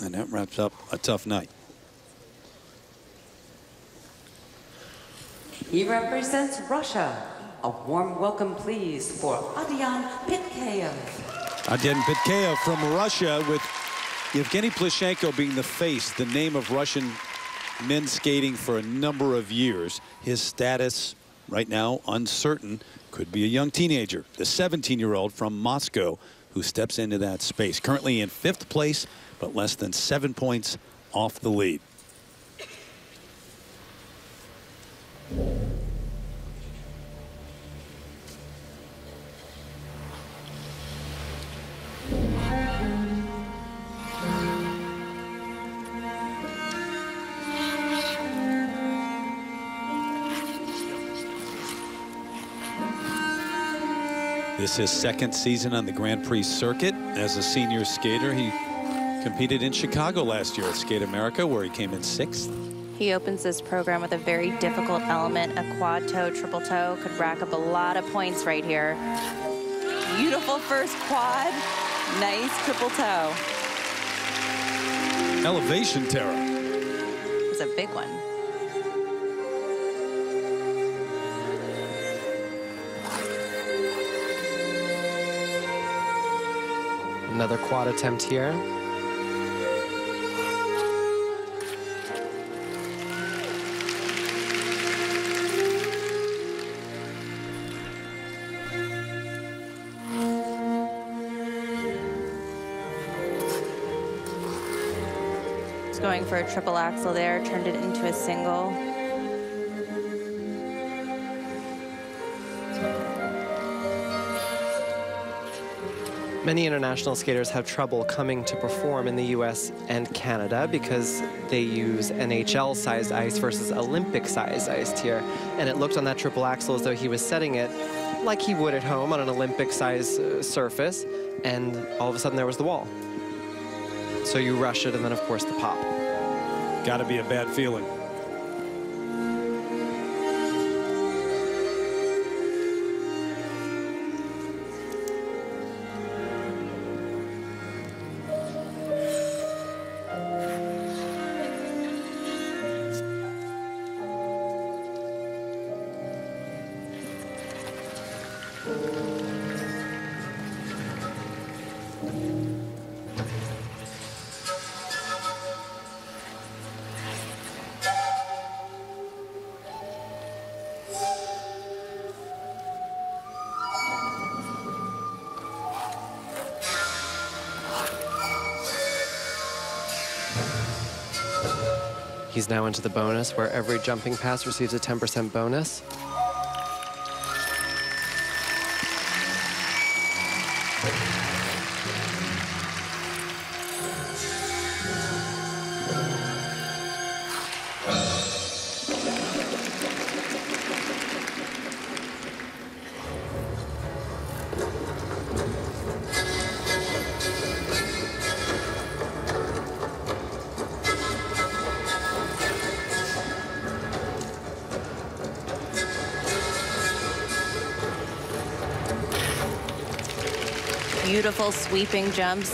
And that wraps up a tough night. He represents Russia. A warm welcome, please, for Adian Pitkeev. Adian Pitkeev from Russia with Yevgeny Plushenko being the face, the name of Russian men's skating for a number of years. His status right now uncertain. Could be a young teenager, the 17-year-old from Moscow who steps into that space. Currently in fifth place, but less than seven points off the lead. This is his second season on the Grand Prix circuit as a senior skater. He competed in Chicago last year at Skate America, where he came in sixth. He opens this program with a very difficult element, a quad toe, triple toe. Could rack up a lot of points right here. Beautiful first quad. Nice triple toe. Elevation Tara. It's a big one. Another quad attempt here. Going for a triple axel there, turned it into a single. Many international skaters have trouble coming to perform in the US and Canada because they use NHL-sized ice versus Olympic-sized ice here. And it looked on that triple axel as though he was setting it like he would at home on an Olympic-sized uh, surface, and all of a sudden there was the wall. So you rush it, and then of course the pop. Got to be a bad feeling. He's now into the bonus where every jumping pass receives a 10% bonus. Beautiful sweeping jumps.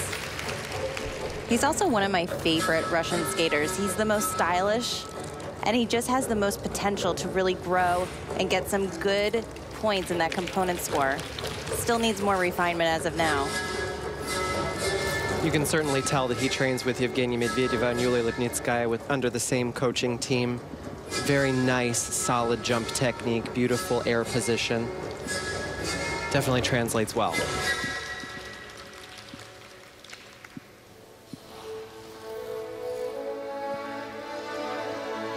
He's also one of my favorite Russian skaters. He's the most stylish, and he just has the most potential to really grow and get some good points in that component score. Still needs more refinement as of now. You can certainly tell that he trains with Yevgeny Medvedeva and Yulia Lipnitskaya with under the same coaching team. Very nice, solid jump technique, beautiful air position. Definitely translates well.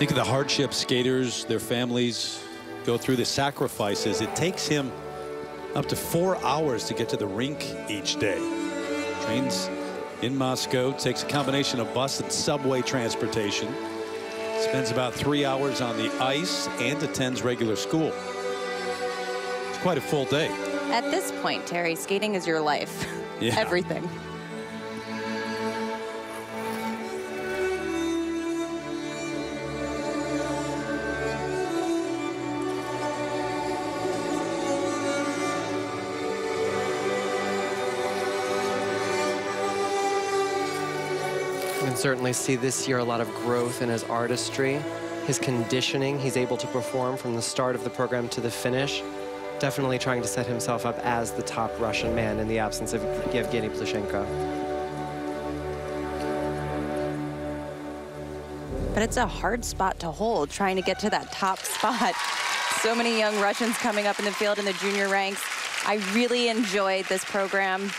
Think of the hardships skaters, their families go through, the sacrifices. It takes him up to four hours to get to the rink each day. Trains in Moscow, takes a combination of bus and subway transportation. Spends about three hours on the ice and attends regular school. It's quite a full day. At this point, Terry, skating is your life. Yeah. Everything. Can certainly see this year a lot of growth in his artistry, his conditioning. He's able to perform from the start of the program to the finish. Definitely trying to set himself up as the top Russian man in the absence of Yevgeny Plushenko. But it's a hard spot to hold, trying to get to that top spot. So many young Russians coming up in the field in the junior ranks. I really enjoyed this program.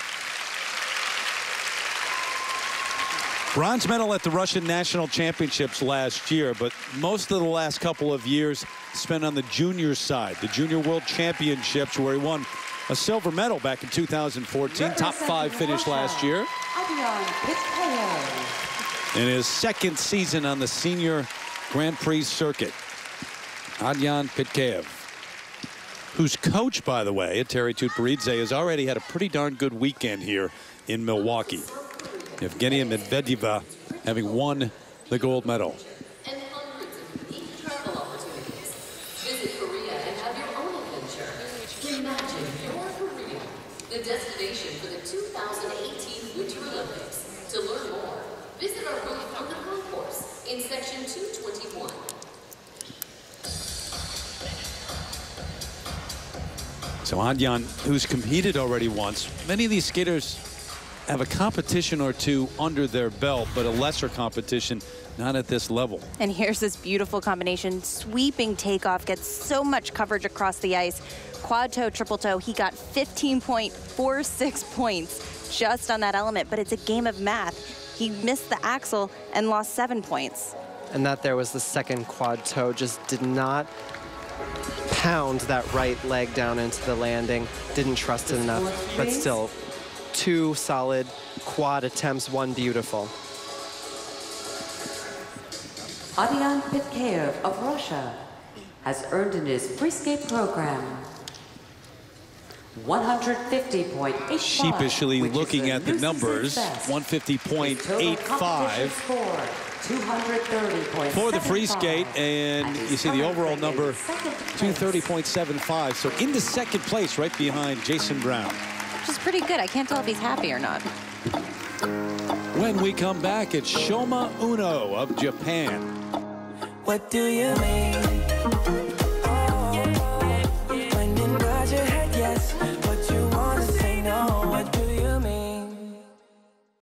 Bronze medal at the Russian National Championships last year, but most of the last couple of years spent on the junior side, the Junior World Championships, where he won a silver medal back in 2014, top five finish last year. In his second season on the senior Grand Prix circuit, Adian Pitkeev, whose coach, by the way, Eteri Tutberidze, has already had a pretty darn good weekend here in Milwaukee. Evgenia Medvedeva having won the gold medal. and hundreds of unique opportunities. Visit Korea and have your own adventure. Imagine your Korea, the destination for the 2018 Winter Olympics. To learn more, visit our booth from in section 221. So Adian, who's competed already once, many of these skaters have a competition or two under their belt, but a lesser competition, not at this level. And here's this beautiful combination. Sweeping takeoff, gets so much coverage across the ice. Quad toe, triple toe, he got 15.46 points just on that element, but it's a game of math. He missed the axel and lost seven points. And that there was the second quad toe, just did not pound that right leg down into the landing. Didn't trust it enough, but still, two solid quad attempts, one beautiful. Adian Pitkeev of Russia has earned in his free skate program 150.85. Sheepishly which is looking at the numbers, best. His total competition 150.85 for the free skate, and he's you see the overall number, 230.75. So into second place, right behind Jason Brown. Which is pretty good. I can't tell if he's happy or not. When we come back, it's Shoma Uno of Japan. What do you mean?